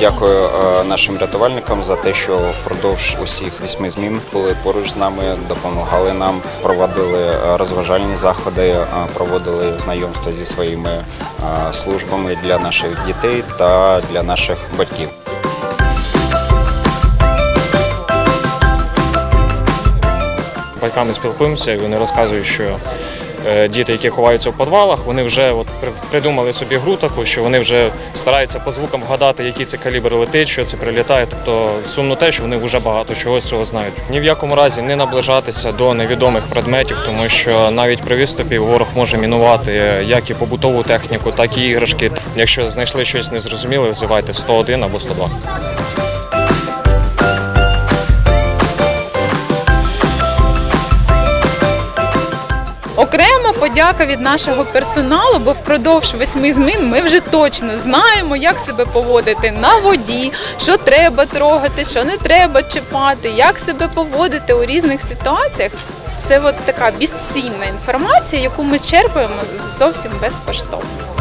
дякую е, нашим рятувальникам за те, що впродовж усіх вісьми змін були поруч з нами, допомагали нам, проводили е, розважальні заходи, е, проводили знайомства зі своїми службами для наших дітей та для наших батьків. батьками спілкуємося, вони розказують, що діти, які ховаються в підвалах, вони вже от придумали собі гру таку, що вони вже стараються по звукам вгадати, який це калібр летить, що це прилітає. Тобто сумно те, що вони вже багато чого з цього знають. Ні в якому разі не наближатися до невідомих предметів, тому що навіть при відступі ворог може мінувати е, як і побутову техніку, так і іграшки. Якщо знайшли щось незрозуміле, визивайте 101 або 102. Окрема подяка від нашого персоналу, бо впродовж восьми змін ми вже точно знаємо, як себе поводити на воді, що треба трогати, що не треба чіпати, як себе поводити у різних ситуаціях. Це от така безцінна інформація, яку ми черпаємо зовсім безкоштовно.